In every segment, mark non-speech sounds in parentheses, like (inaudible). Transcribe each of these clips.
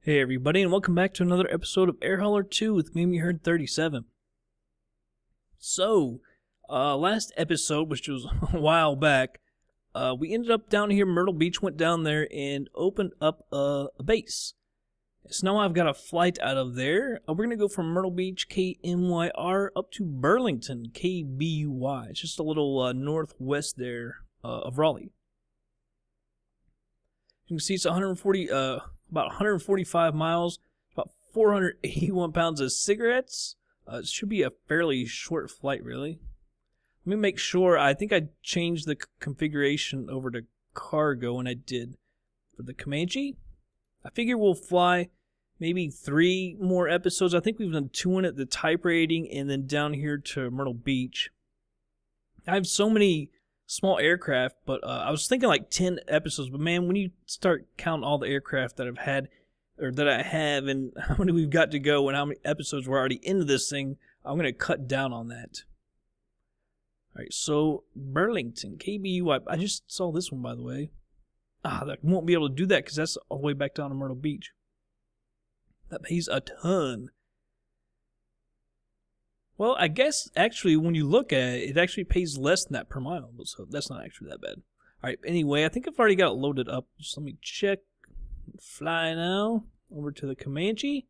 Hey everybody, and welcome back to another episode of Air Hauler 2 with MUHerd 37. So, uh, last episode, which was (laughs) a while back, uh, we ended up down here, Myrtle Beach, went down there and opened up a, a base. So now I've got a flight out of there. Uh, we're going to go from Myrtle Beach, KMYR, up to Burlington, KBUY. It's just a little uh, northwest there uh, of Raleigh. You can see it's 140, uh, about 145 miles, about 481 pounds of cigarettes. Uh, it should be a fairly short flight, really. Let me make sure. I think I changed the configuration over to cargo, and I did for the Comanche. I figure we'll fly maybe three more episodes. I think we've done two in it, the type rating, and then down here to Myrtle Beach. I have so many small aircraft, but uh, I was thinking like 10 episodes. But man, when you start counting all the aircraft that I've had, or that I have, and (laughs) how many we've got to go, and how many episodes we're already into this thing, I'm going to cut down on that. All right, so Burlington, KBU. I, just saw this one, by the way. Ah, I won't be able to do that because that's all the way back down to Myrtle Beach. That pays a ton. Well, I guess actually when you look at it, it actually pays less than that per mile, so that's not actually that bad. All right, anyway, I think I've already got it loaded up. Just let me check. Fly now over to the Comanche.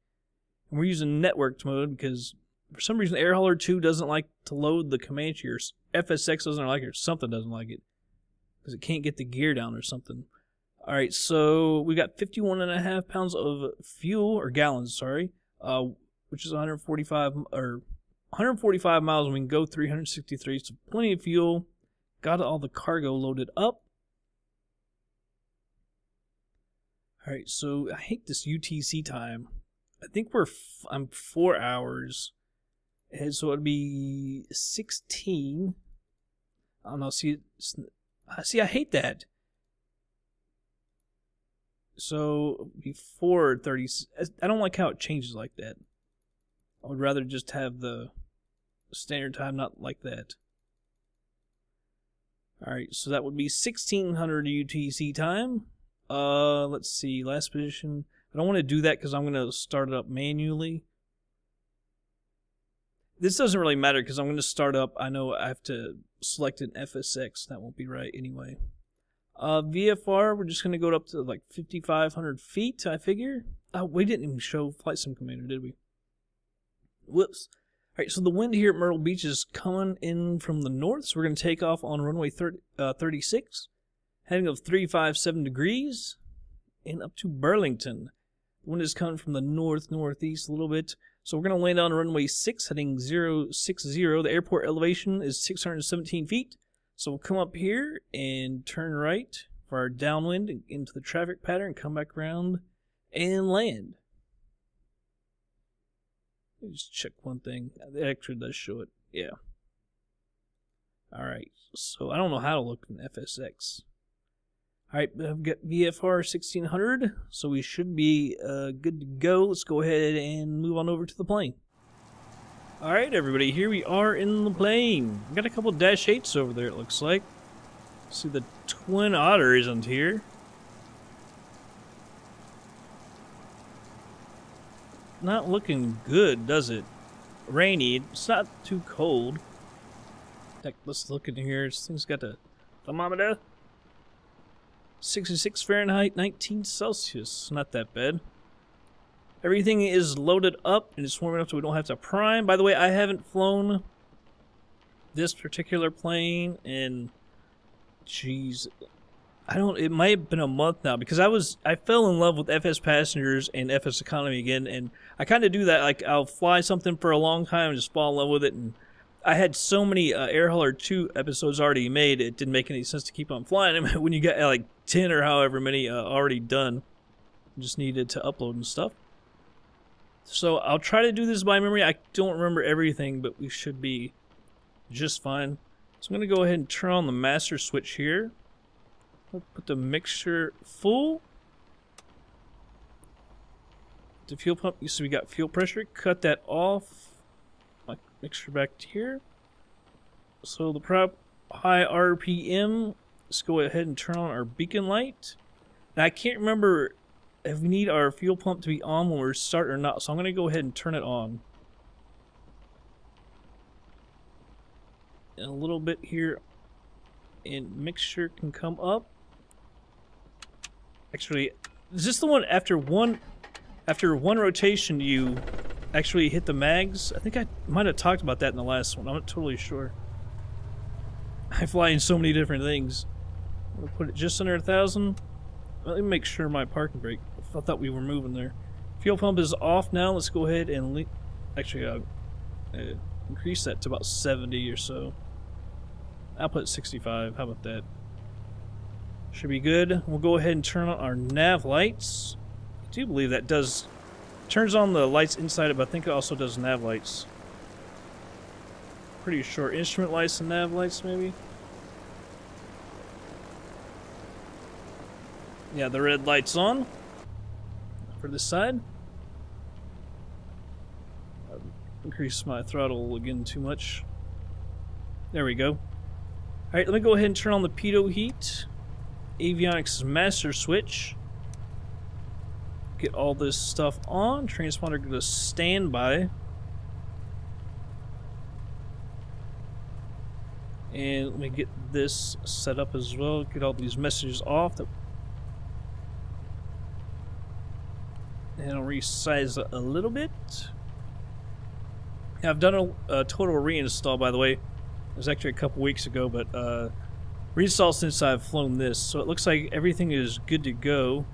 And we're using networked mode because for some reason Air Hauler 2 doesn't like to load the Comanche or FSX doesn't like it or something doesn't like it because it can't get the gear down or something. All right, so we got 51 and a half pounds of fuel or gallons, sorry, uh, which is 145 or 145 miles and we can go 363. So plenty of fuel. Got all the cargo loaded up. All right, so I hate this UTC time. I think we're f- I'm four hours, and so it'd be 16. I don't know. See, uh, see, I hate that. So before 30, I don't like how it changes like that. I would rather just have the standard time not like that. Alright, so that would be 1600 UTC time. Uh, let's see, last position. I don't want to do that because I'm going to start it up manually. This doesn't really matter because I'm going to start up. I know I have to select an FSX. That won't be right anyway. Uh, VFR, we're just going to go up to like 5,500 feet, I figure. Oh, we didn't even show Flight Sim Commander, did we? Whoops. All right, so the wind here at Myrtle Beach is coming in from the north, so we're going to take off on runway 30, uh, 36, heading of 357 degrees, and up to Burlington. The wind is coming from the north northeast a little bit, so we're going to land on runway 6, heading 060. The airport elevation is 617 feet, so we'll come up here and turn right for our downwind into the traffic pattern, come back around and land. Just check one thing. The actually does show it. Yeah. Alright, so I don't know how to look in FSX. Alright, I've got VFR 1600, so we should be uh, good to go. Let's go ahead and move on over to the plane. Alright, everybody, here we are in the plane. We've got a couple Dash 8s over there, it looks like. See, the Twin Otter isn't here. Not looking good, does it? Rainy. It's not too cold. Heck, let's look in here. This thing's got a thermometer. 66 Fahrenheit, 19 Celsius. Not that bad. Everything is loaded up and it's warm enough so we don't have to prime. By the way, I haven't flown this particular plane in, jeez, I don't. It might have been a month now because I was I fell in love with FS Passengers and FS Economy again, and I kind of do that. Like I'll fly something for a long time and just fall in love with it. And I had so many uh, Air Hauler two episodes already made, it didn't make any sense to keep on flying them (laughs) when you got like ten or however many uh, already done. Just needed to upload and stuff. So I'll try to do this by memory. I don't remember everything, but we should be just fine. So I'm gonna go ahead and turn on the master switch here. Put the mixture full. The fuel pump, so we got fuel pressure. Cut that off. My mixture back to here. So the prop high RPM. Let's go ahead and turn on our beacon light. Now I can't remember if we need our fuel pump to be on when we're starting or not. So I'm going to go ahead and turn it on. And a little bit here and mixture can come up. Actually, is this the one after one after one rotation you actually hit the mags? I think I might have talked about that in the last one. I'm not totally sure. I fly in so many different things. We'll put it just under a thousand. Let me make sure my parking brake. I thought we were moving there. Fuel pump is off now. Let's go ahead and actually uh, uh, increase that to about 70 or so. I'll put 65. How about that? Should be good. We'll go ahead and turn on our nav lights. I do believe that does turns on the lights inside it, but I think it also does nav lights. Pretty sure instrument lights and nav lights maybe. Yeah, the red light's on for this side. Increase my throttle again too much. There we go. Alright, let me go ahead and turn on the pitot heat. Avionics master switch. Get all this stuff on. Transponder go to standby. And let me get this set up as well. Get all these messages off. And I'll resize it a little bit. I've done a, a total reinstall, by the way It was actually a couple weeks ago, but uh, reinstall since I've flown this. So it looks like everything is good to go.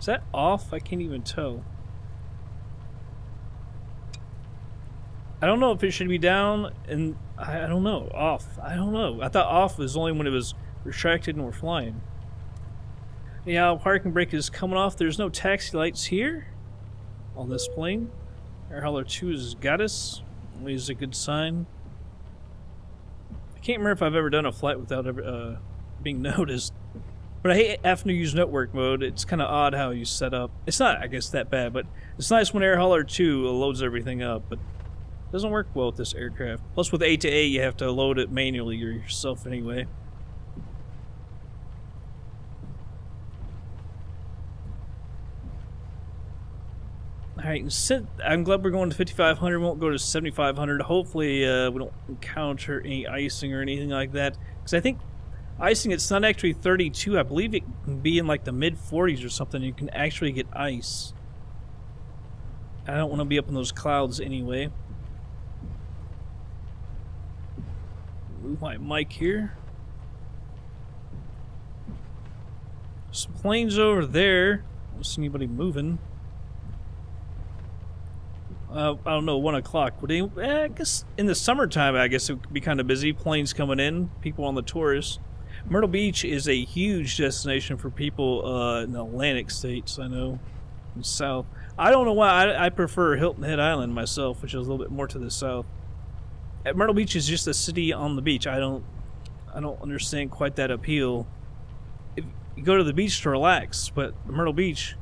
Is that off? I can't even tell. I don't know if it should be down and I, I don't know. Off. I don't know. I thought off was only when it was retracted and we're flying. Yeah, parking brake is coming off. There's no taxi lights here on this plane. Air Hauler 2 has got us. Always a good sign. I can't remember if I've ever done a flight without ever uh, being (laughs) noticed. But I hate having to use network mode. It's kind of odd how you set up. It's not, I guess, that bad, but it's nice when Air Hauler 2 loads everything up, but it doesn't work well with this aircraft. Plus, with A2A, you have to load it manually yourself anyway. Alright, I'm glad we're going to 5500. We won't go to 7500. Hopefully, uh, we don't encounter any icing or anything like that. Because I think icing, it's not actually 32. I believe it can be in like the mid 40s or something. You can actually get ice. I don't want to be up in those clouds anyway. Move my mic here. Some planes over there. I don't see anybody moving uh, I don't know, one o'clock. Would any, eh, I guess in the summertime, I guess it would be kind of busy. Planes coming in, people on the tours. Myrtle Beach is a huge destination for people uh, in the Atlantic states. I know, in south. I don't know why I, I, prefer Hilton Head Island myself, which is a little bit more to the south. At Myrtle Beach is just a city on the beach. I don't, I don't understand quite that appeal. If you go to the beach to relax, but Myrtle Beach,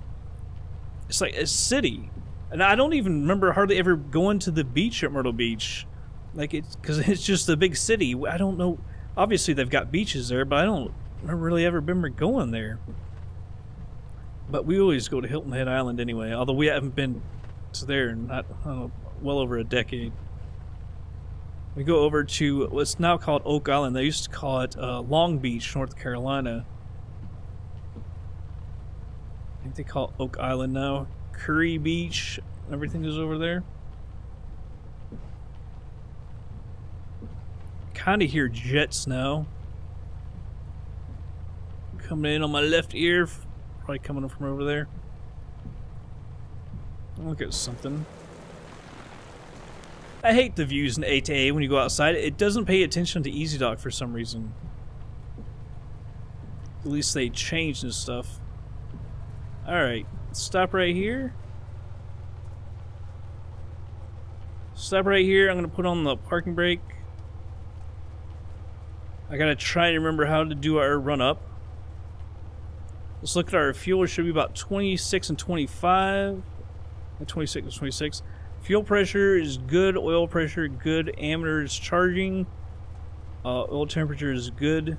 it's like a city and I don't even remember hardly ever going to the beach at Myrtle Beach. Like it's because (laughs) it's just a big city. I don't know. Obviously, they've got beaches there, but I don't really ever remember going there. But we always go to Hilton Head Island anyway, although we haven't been to there in not well over a decade. We go over to what's now called Oak Island. They used to call it uh, Long Beach, North Carolina. I think they call it Oak Island now. Kure Beach, everything is over there. Kind of hear jets now. Coming in on my left ear, probably coming from over there. Look at something. I hate the views in A2A when you go outside. It doesn't pay attention to EZDok for some reason. At least they changed and stuff. Alright, stop right here. Stop right here. I'm going to put on the parking brake. I got to try to remember how to do our run up. Let's look at our fuel. It should be about 26 and 25. 26 and 26. Fuel pressure is good. Oil pressure good. Ammeter is charging. Uh, oil temperature is good.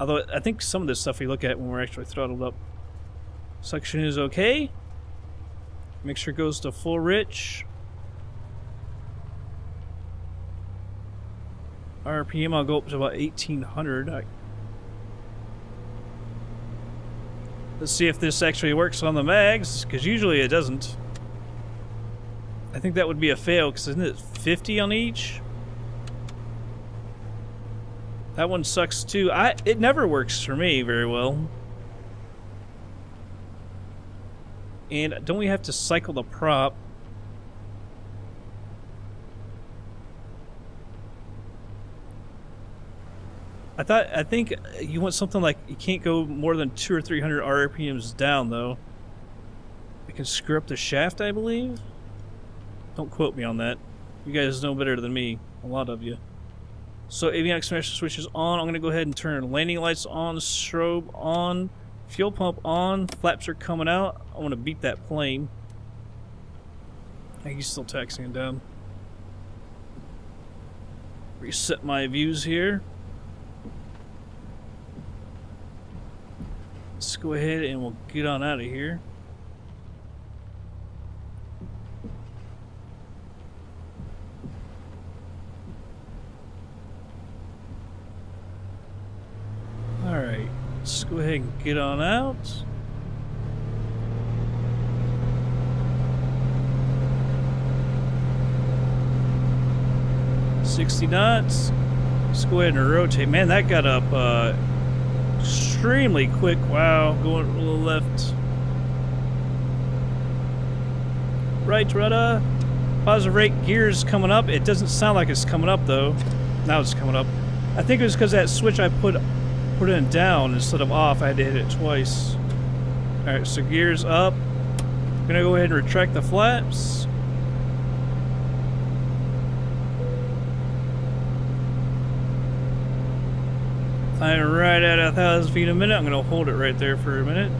Although I think some of this stuff we look at when we're actually throttled up. Suction is okay. It goes to full rich. RPM, I'll go up to about 1800. I... Let's see if this actually works on the mags, because usually it doesn't. I think that would be a fail, because isn't it 50 on each? That one sucks too. I It never works for me very well. And don't we have to cycle the prop? I thought I think you want something like you can't go more than two or three hundred RPMs down though. It can screw up the shaft, I believe. Don't quote me on that. You guys know better than me, a lot of you. So avionics master switch is on. I'm gonna go ahead and turn landing lights on, strobe on, fuel pump on, flaps are coming out. I want to beat that plane. He's still taxiing down. Reset my views here. Let's go ahead and we'll get on out of here. Alright, let's go ahead and get on out. Sixty knots. Let's go ahead and rotate. Man, that got up uh, extremely quick. Wow, going a little left. Right, rudder. Positive rate gears coming up. It doesn't sound like it's coming up though. Now it's coming up. I think it was because that switch I put put it in down instead of off. I had to hit it twice. All right, so gears up. I'm gonna go ahead and retract the flaps. I'm right at a thousand feet a minute. I'm gonna hold it right there for a minute.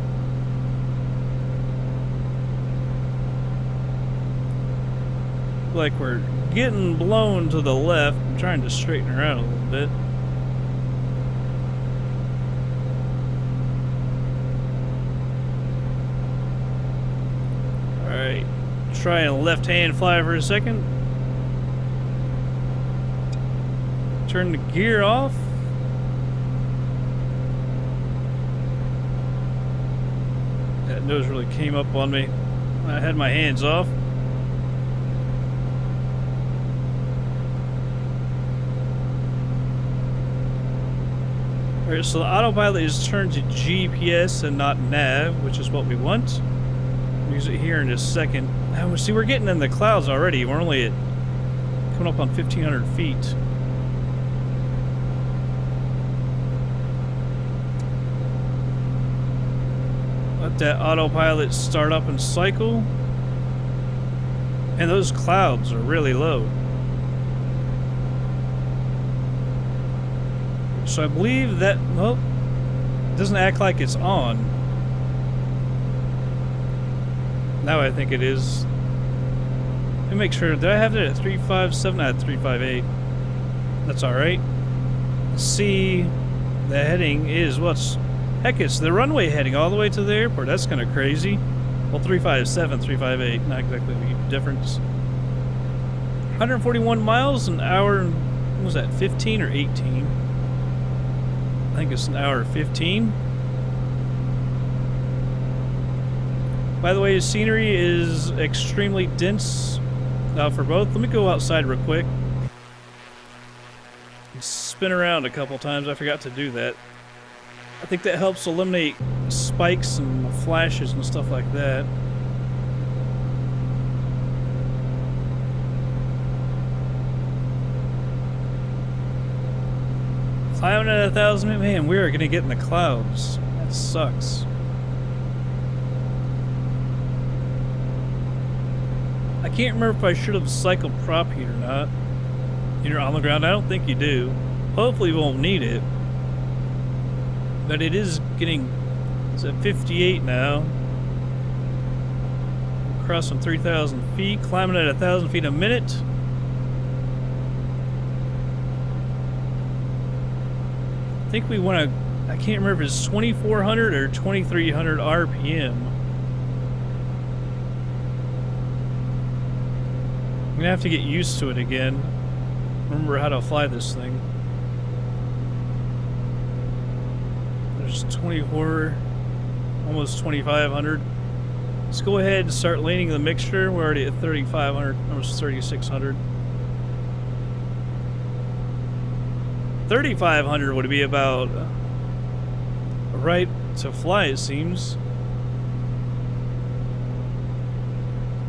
Like we're getting blown to the left. I'm trying to straighten her out a little bit. Alright. Try a left hand fly for a second. Turn the gear off. That nose really came up on me. I had my hands off. Alright, so the autopilot is turned to GPS and not nav, which is what we want. Use it here in a second. Now, see, we're getting in the clouds already. We're only at coming up on 1,500 feet. Let that autopilot start up and cycle. And those clouds are really low. So I believe that, well, doesn't act like it's on. Now I think it is. Let me make sure, did I have it at 357? I had 358. That's alright. See, the heading is what's Heck, it's the runway heading all the way to the airport. That's kind of crazy. Well, 357, 358, not exactly the difference. 141 miles an hour, what was that, 15 or 18? I think it's an hour 15. By the way, the scenery is extremely dense uh, for both. Let me go outside real quick. Spin around a couple times. I forgot to do that. I think that helps eliminate spikes and flashes and stuff like that. Climbing at a thousand, man, we are gonna get in the clouds. That sucks. Can't remember if I should have cycled prop heat or not. You're on the ground, I don't think you do. Hopefully we won't need it. But it is getting, it's at 58 now. Crossing 3,000 feet, climbing at 1,000 feet a minute. I think we want to I can't remember if it's 2400 or 2300 RPM. Gonna have to get used to it again. Remember how to fly this thing. There's 24, almost 2500. Let's go ahead and start leaning the mixture. We're already at 3500, almost 3600. 3500 would be about right to fly, it seems.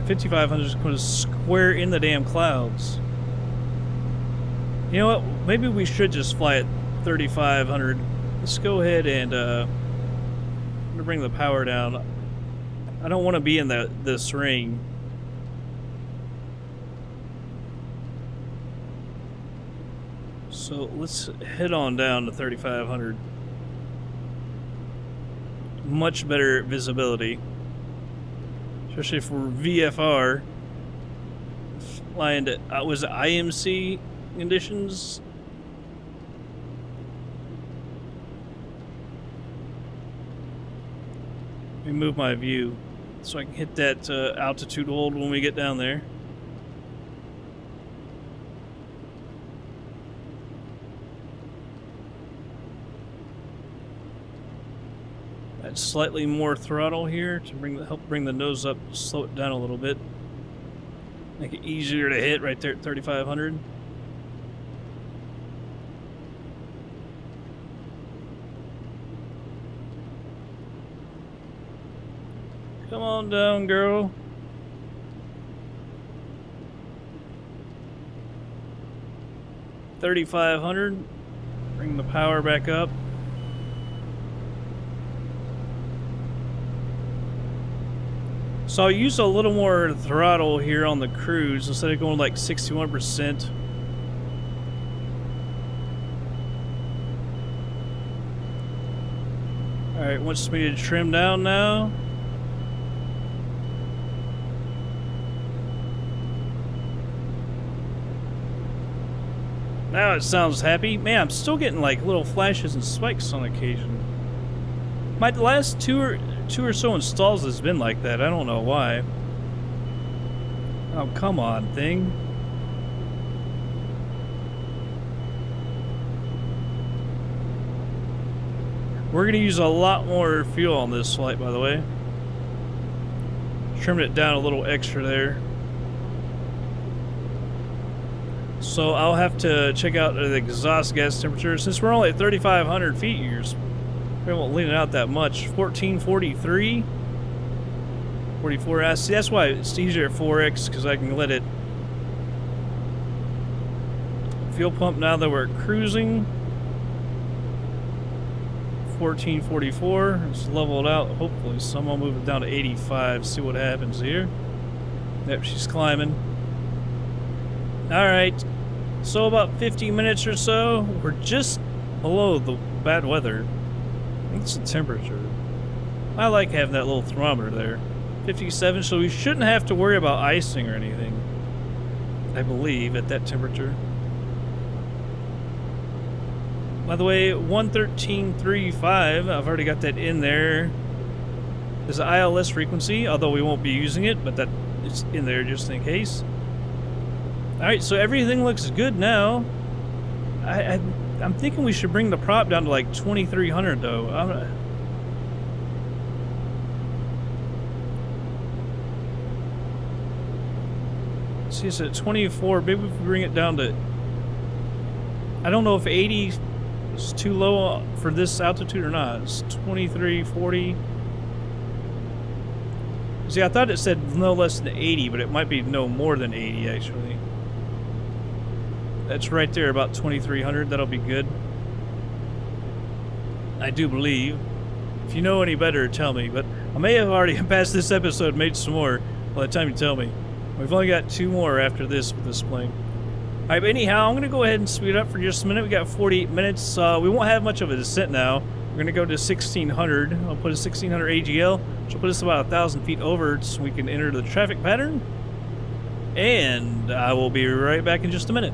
5500 is going to square in the damn clouds. You know what? Maybe we should just fly at 3500. Let's go ahead and uh, bring the power down. I don't want to be in the, this ring. So let's head on down to 3500. Much better visibility. Especially for VFR. Flying to, uh, was IMC conditions? Let me move my view so I can hit that uh, altitude hold when we get down there. Slightly more throttle here to bring the, help bring the nose up, slow it down a little bit. Make it easier to hit right there at 3,500. Come on down, girl. Thirty-five hundred. Bring the power back up. So I'll use a little more throttle here on the cruise instead of going like 61%. Alright, wants me to trim down now. Now it sounds happy. Man, I'm still getting like little flashes and spikes on occasion. My last two or two or so installs has been like that. I don't know why. Oh, come on, thing. We're going to use a lot more fuel on this flight, by the way. Trimmed it down a little extra there. So I'll have to check out the exhaust gas temperature. Since we're only at 3,500 feet, years, we won't lean it out that much. 1443. 44. I see, that's why it's easier at 4X, because I can let it fuel pump now that we're cruising. 1444. Let's level it out. Hopefully, some will move it down to 85. See what happens here. Yep, she's climbing. Alright. So about 50 minutes or so, we're just below the bad weather. It's the temperature. I like having that little thermometer there. 57, so we shouldn't have to worry about icing or anything. I believe, at that temperature. By the way, 113.35, I've already got that in there. There's an ILS frequency, although we won't be using it, but that is in there just in case. Alright, so everything looks good now. I, I, am thinking we should bring the prop down to like 2300 though. I'm, see, it's at 24. Maybe we bring it down to... I don't know if 80 is too low for this altitude or not. It's 23, 40... See, I thought it said no less than 80, but it might be no more than 80, actually. That's right there, about 2,300. That'll be good. I do believe. If you know any better, tell me. But I may have already (laughs) passed this episode, made some more by the time you tell me. We've only got two more after this with this plane. Alright, but anyhow, I'm going to go ahead and speed up for just a minute. We got 48 minutes. Uh, we won't have much of a descent now. We're going to go to 1600. I'll put a 1600 AGL, which will put us about a 1,000 feet over so we can enter the traffic pattern. And I will be right back in just a minute.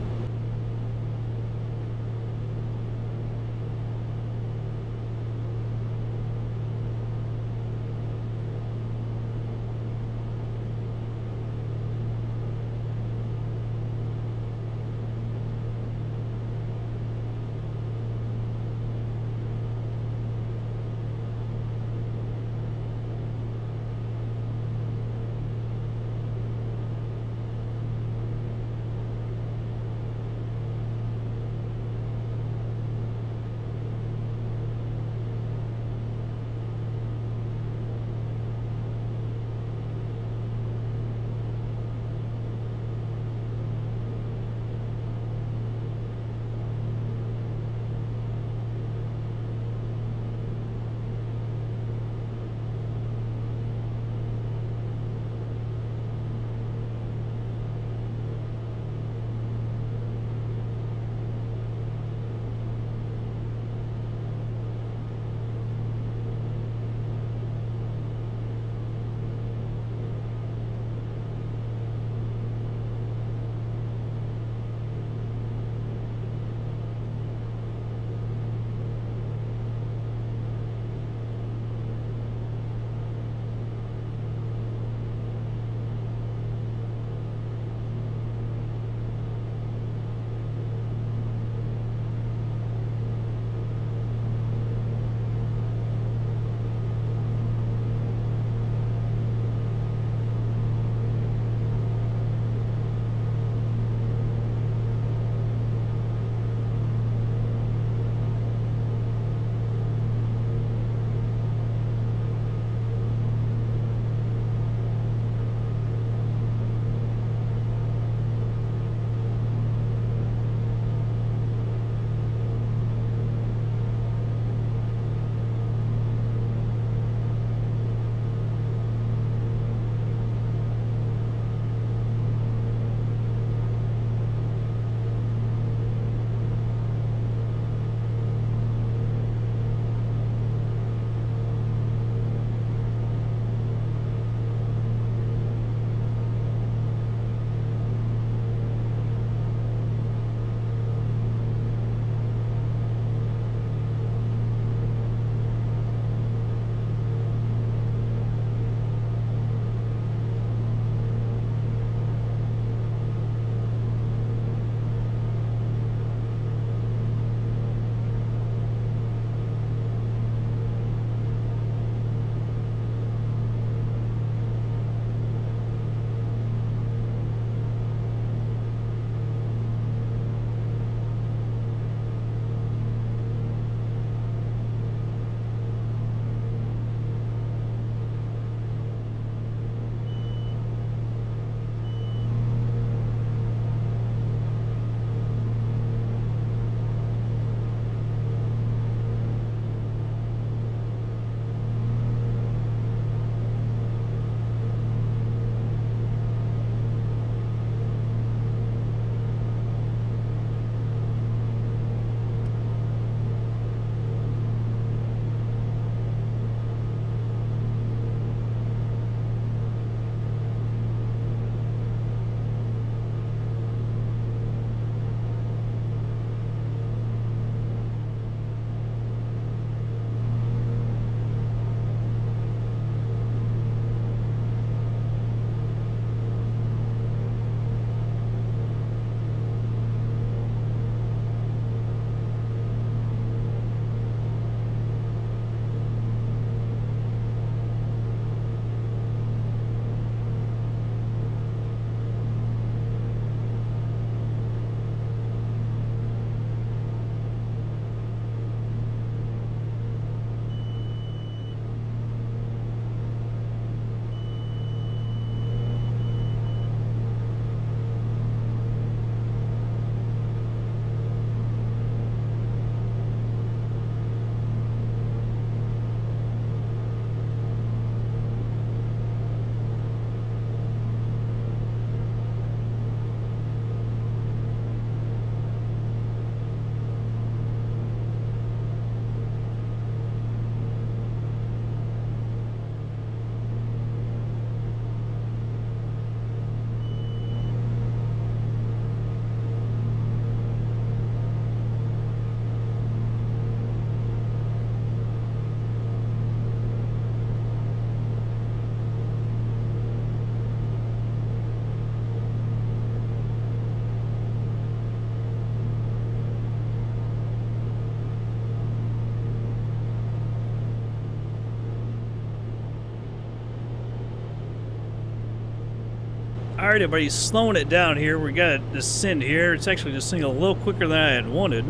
Alright, everybody, slowing it down here. We got to descend here. It's actually descending a little quicker than I had wanted.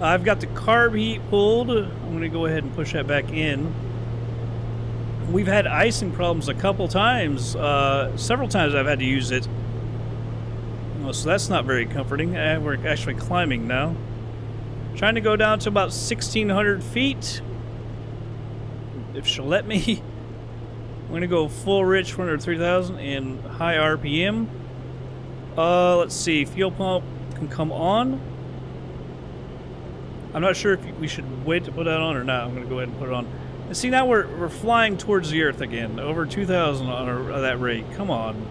I've got the carb heat pulled. I'm going to go ahead and push that back in. We've had icing problems a couple times. Uh, several times I've had to use it. Well, so that's not very comforting. Uh, we're actually climbing now. Trying to go down to about 1,600 feet. If she'll let me. (laughs) I'm going to go full rich 403,000 and high RPM. Uh, let's see. Fuel pump can come on. I'm not sure if we should wait to put that on or not. I'm going to go ahead and put it on. And see, now we're, we're flying towards the Earth again. Over 2,000 on a, that rate. Come on.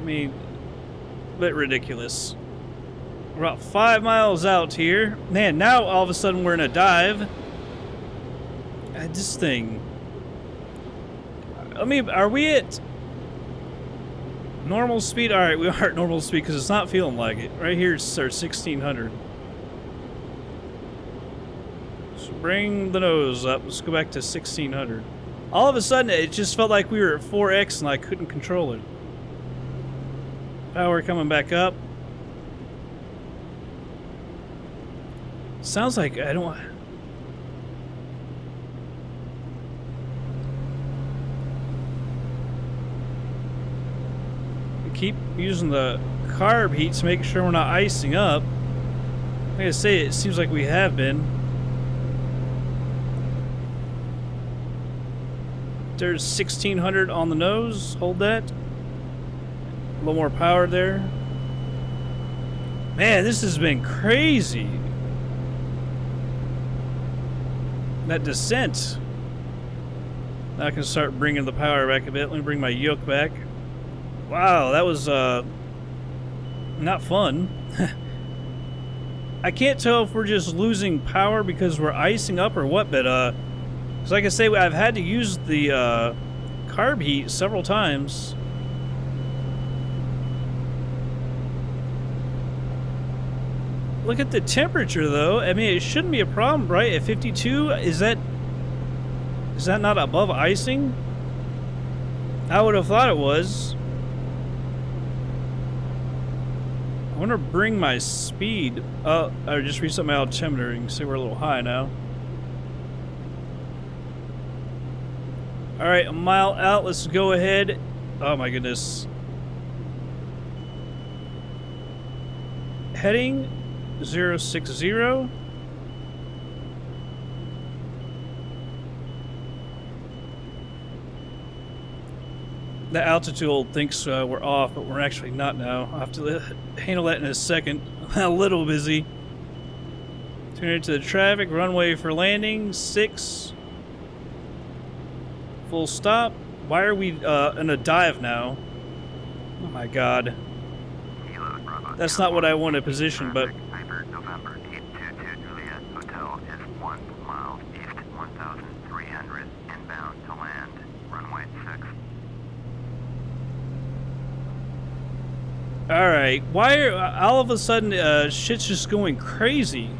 I mean, a bit ridiculous. We're about five miles out here. Man, now all of a sudden we're in a dive. Uh, this thing. I me. are we at normal speed? All right, we are at normal speed because it's not feeling like it. Right here, it's our 1600. So bring the nose up. Let's go back to 1600. All of a sudden, it just felt like we were at 4x and I couldn't control it. Power coming back up. Sounds like I don't... keep using the carb heat to make sure we're not icing up. Like I say, it seems like we have been. There's 1600 on the nose. Hold that. A little more power there. Man, this has been crazy. That descent. Now I can start bringing the power back a bit. Let me bring my yoke back. Wow, that was uh, not fun. (laughs) I can't tell if we're just losing power because we're icing up or what, but uh, cause like I say, I've had to use the uh, carb heat several times. Look at the temperature, though. I mean, it shouldn't be a problem, right? At 52, is that is that not above icing? I would have thought it was. I want to bring my speed up. I just reset my altimeter. You can see we're a little high now. Alright, a mile out. Let's go ahead. Oh my goodness. Heading 060. The altitude thinks uh, we're off, but we're actually not now. I'll have to handle that in a second. I'm (laughs) a little busy. Turn into the traffic, runway for landing, six. Full stop. Why are we uh, in a dive now? Oh my god. That's not what I want to position, but Alright, why are all of a sudden uh, shit's just going crazy?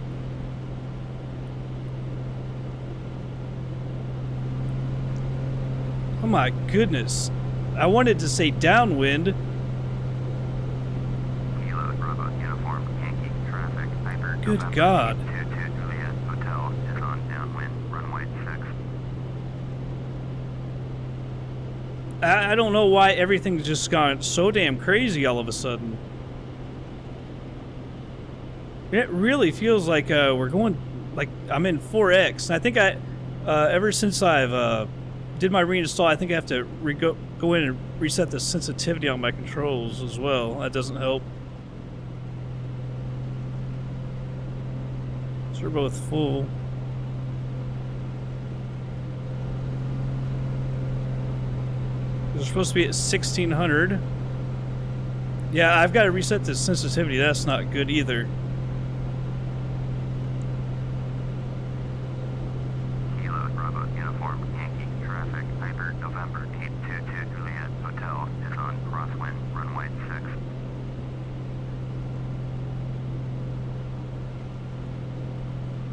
Oh my goodness. I wanted to say downwind. Good God. I, I don't know why everything's just gone so damn crazy all of a sudden. It really feels like uh, we're going, like I'm in 4X. And I think I, uh, ever since I've uh, did my reinstall, I think I have to go, go in and reset the sensitivity on my controls as well. That doesn't help. So we're both full. We're supposed to be at 1600. Yeah, I've got to reset the sensitivity. That's not good either.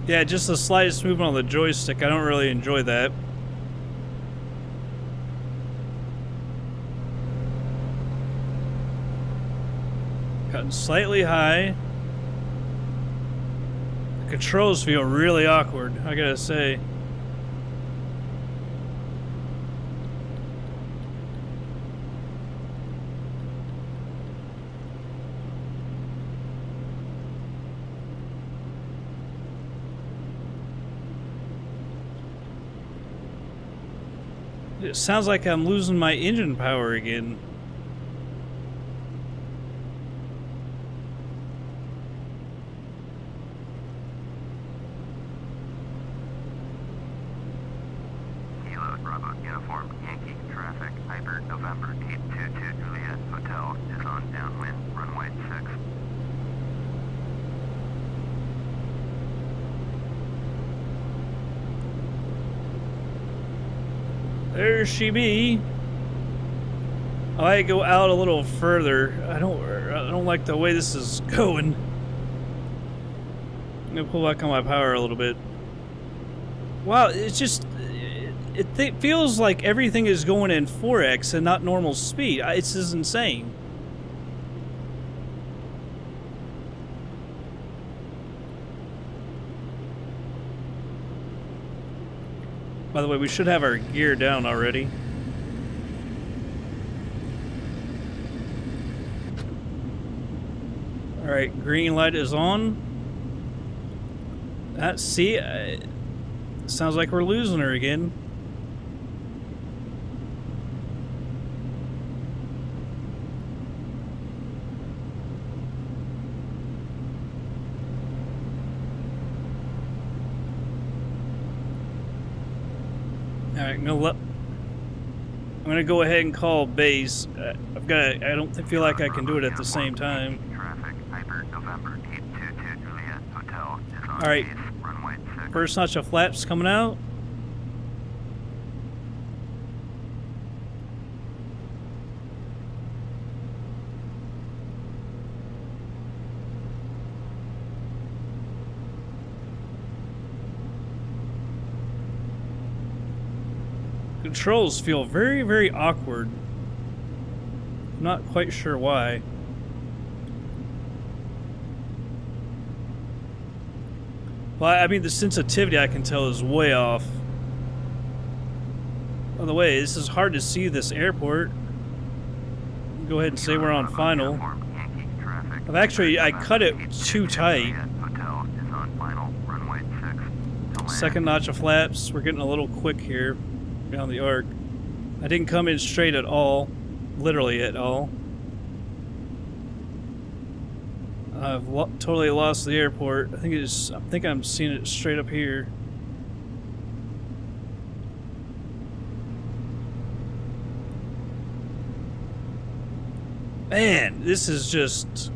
Yeah, just the slightest movement on the joystick. I don't really enjoy that. Slightly high. The controls feel really awkward, I gotta say. It sounds like I'm losing my engine power again. Kilo Bravo Uniform Yankee traffic Piper November 822 Juliet Hotel is on downwind runway 6. There she. I might go out a little further. I don't. I don't like the way this is going. I'm gonna pull back on my power a little bit. Wow, it's just. It, it feels like everything is going in 4x and not normal speed. It's just insane. By the way, we should have our gear down already. Alright, green light is on. That, see, sounds like we're losing her again. I'm gonna let. I'm gonna go ahead and call base. Uh, I've got. I don't feel like I can do it at the same time. Traffic Piper November 822 Juliet Hotel is on All right. base runway 6. First notch of flaps coming out. Controls feel very, very awkward. Not quite sure why. Well, I mean, the sensitivity I can tell is way off. By the way, this is hard to see this airport. Go ahead and say we're on final. I've actually- I cut it too tight. Juliet Hotel is on final runway 6. To land. Second notch of flaps. We're getting a little quick here down the arc. I didn't come in straight at all. Literally at all. I've lo totally lost the airport. I think it's. I think I'm seeing it straight up here. Man, this is just.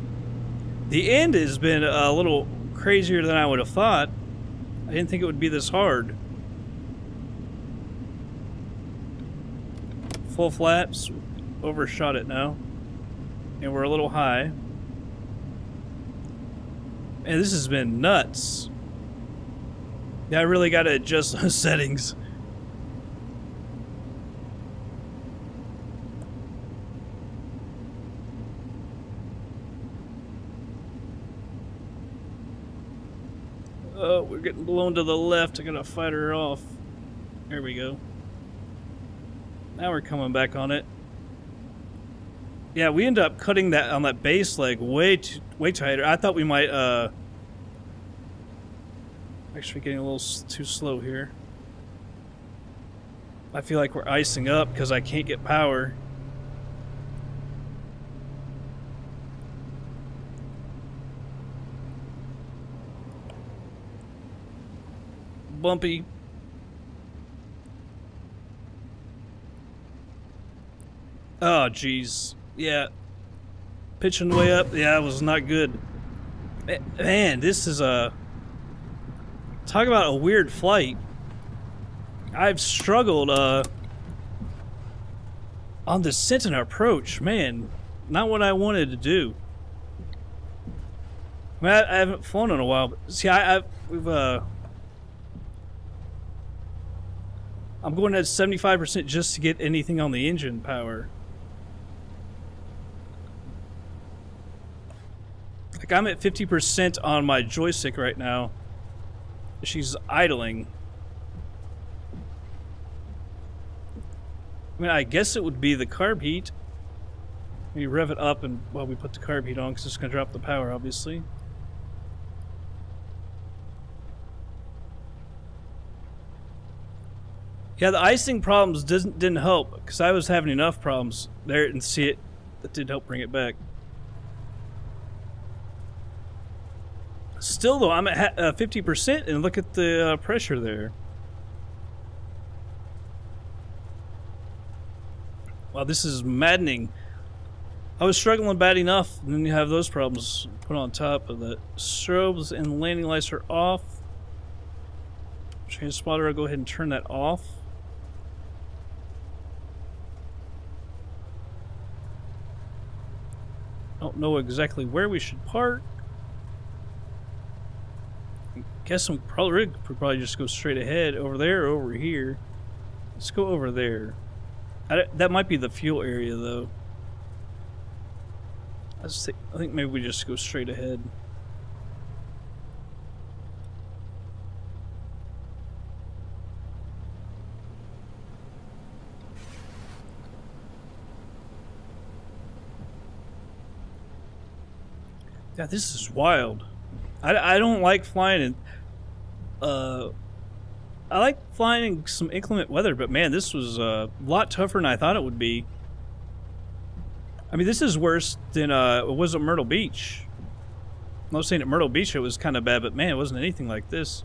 The end has been a little crazier than I would have thought. I didn't think it would be this hard. Full flaps, overshot it now. And we're a little high. And this has been nuts. Yeah, I really got to adjust (laughs) those settings. Oh, we're getting blown to the left. I gotta fight her off. There we go. Now we're coming back on it. Yeah, we end up cutting that on that base leg way too, way tighter. I thought we might uh actually getting a little too slow here. I feel like we're icing up because I can't get power. Bumpy. Oh, jeez. Yeah. Pitching way up. Yeah, it was not good. Man, this is a. Talk about a weird flight. I've struggled uh, on the Sentinel approach. Man, not what I wanted to do. I, mean, I, I haven't flown in a while. But see, I, I've we've uh. I'm going at 75% just to get anything on the engine power. Like I'm at 50% on my joystick right now. She's idling. I mean, I guess it would be the carb heat. We rev it up and while well, we put the carb heat on because it's going to drop the power, obviously. Yeah, the icing problems didn't didn't help because I was having enough problems there and see it. That did help bring it back. Still, though, I'm at uh, 50%, and look at the uh, pressure there. Wow, this is maddening. I was struggling bad enough, and then you have those problems put on top of that. Strobes and landing lights are off. Transponder, I'll go ahead and turn that off. Don't know exactly where we should park. Guess we probably could probably just go straight ahead over there, over here. Let's go over there. I, that might be the fuel area, though. I, think, I think maybe we just go straight ahead. Yeah, this is wild. I, I don't like flying in. Uh, I like flying in some inclement weather, but man, this was a lot tougher than I thought it would be. I mean, this is worse than uh, it was at Myrtle Beach. I'm not saying at Myrtle Beach it was kind of bad, but man, it wasn't anything like this.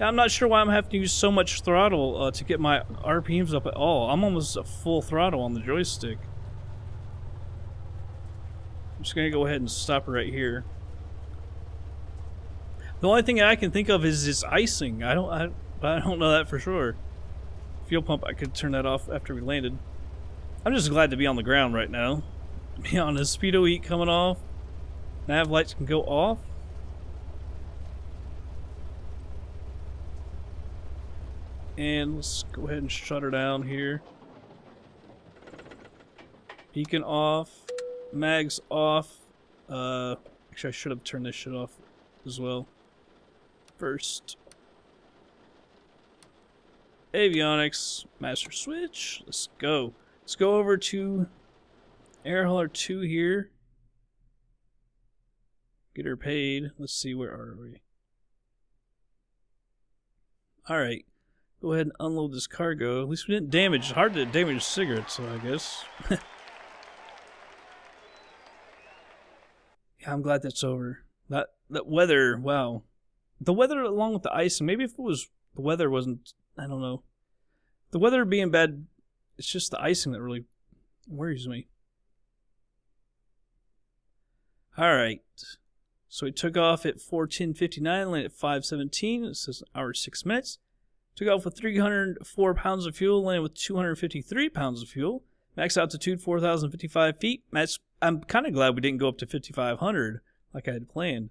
Yeah, I'm not sure why I'm having to use so much throttle uh, to get my RPMs up at all. I'm almost full throttle on the joystick. I'm just going to go ahead and stop right here. The only thing I can think of is this icing. I don't, I, I don't know that for sure. Fuel pump, I could turn that off after we landed. I'm just glad to be on the ground right now. (laughs) Be on honest, pitot heat coming off. Nav lights can go off. And let's go ahead and shut her down here. Beacon off. Mags off. Uh, actually, I should have turned this shit off as well first. Avionics, master switch. Let's go. Let's go over to Air Hauler 2 here. Get her paid. Let's see, where are we? Alright. Go ahead and unload this cargo. At least we didn't damage. Hard to damage cigarettes, so I guess. (laughs) yeah, I'm glad that's over. That that weather, wow the weather along with the ice, and maybe if it was the weather wasn't, I don't know, the weather being bad, it's just the icing that really worries me. All right, so we took off at 4:10:59, landed at 5:17. It says hour six minutes. Took off with 304 pounds of fuel, landed with 253 pounds of fuel. Max altitude 4,055 feet. Max, I'm kind of glad we didn't go up to 5,500 like I had planned.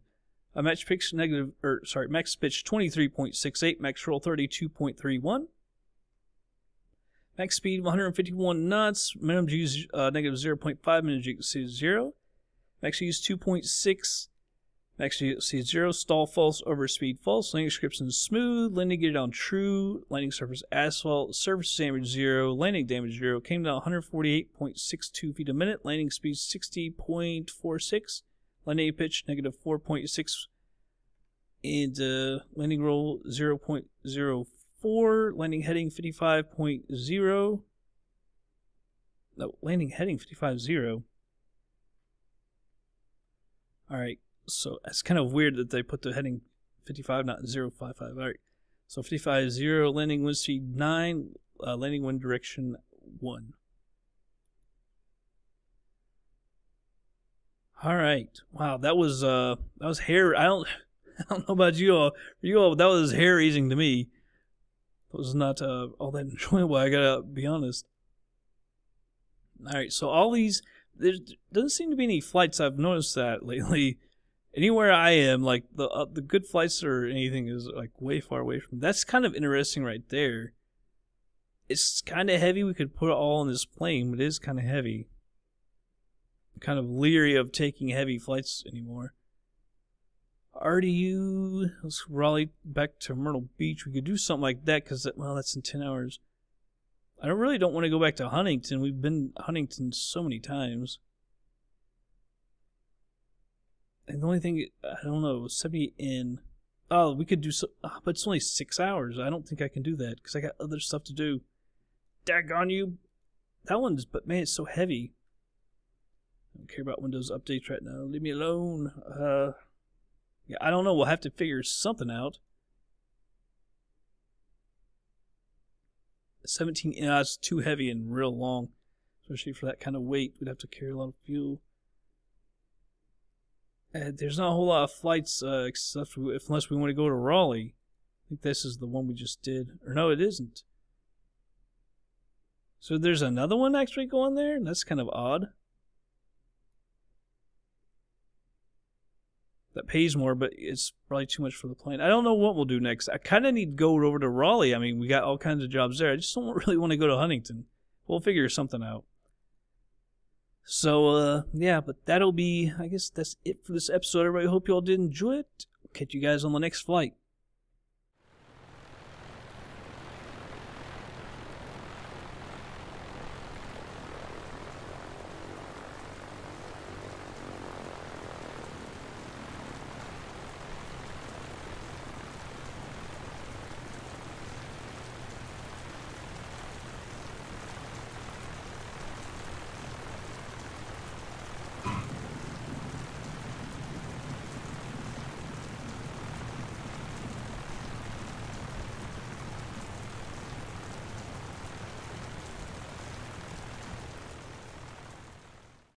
A max pitch negative, or sorry, max pitch 23.68, max roll 32.31. Max speed 151 knots, minimum G's uh, negative 0.5, minimum G exceeds 0. Max use 2.6, max G exceeds 0. Stall false, overspeed false. Landing description smooth, landing gear down true, landing surface asphalt, surface damage 0, landing damage 0. Came down 148.62 feet a minute, landing speed 60.46. Landing pitch negative 4.6 and uh, landing roll 0.04 landing heading 55.0 no landing heading 55.0 all right so it's kind of weird that they put the heading 55 not 055 all right so 55.0 landing wind speed 9 uh, landing wind direction 1 All right. Wow, that was uh that was hair. I don't (laughs) I don't know about you all. For you all, that was hair raising to me. It was not uh, all that (laughs) enjoyable. I gotta be honest. All right, so all these there doesn't seem to be any flights. I've noticed that lately. (laughs) Anywhere I am, like the uh, the good flights or anything is like way far away from. That's kind of interesting right there. It's kind of heavy. We could put it all on this plane, but it is kind of heavy. Kind of leery of taking heavy flights anymore. RDU, let's rally back to Myrtle Beach. We could do something like that because, well, that's in 10 hours. I really don't want to go back to Huntington. We've been Huntington so many times. And the only thing, I don't know, 70 in. Oh, we could do so, oh, but it's only six hours. I don't think I can do that because I got other stuff to do. Daggone you. That one's, but man, it's so heavy. Don't care about Windows updates right now. Leave me alone. Uh, yeah, I don't know. We'll have to figure something out. 17, yeah, too heavy and real long, especially for that kind of weight. We'd have to carry a lot of fuel. Uh, there's not a whole lot of flights, uh, except if, unless we want to go to Raleigh. I think this is the one we just did. Or no, it isn't. So there's another one actually going there? That's kind of odd. That pays more, but it's probably too much for the plane. I don't know what we'll do next. I kind of need to go over to Raleigh. I mean, we got all kinds of jobs there. I just don't (laughs) really want to go to Huntington. We'll figure something out. So, uh, yeah, but that'll be, I guess that's it for this episode. Everybody, hope you all did enjoy it. Catch you guys on the next flight.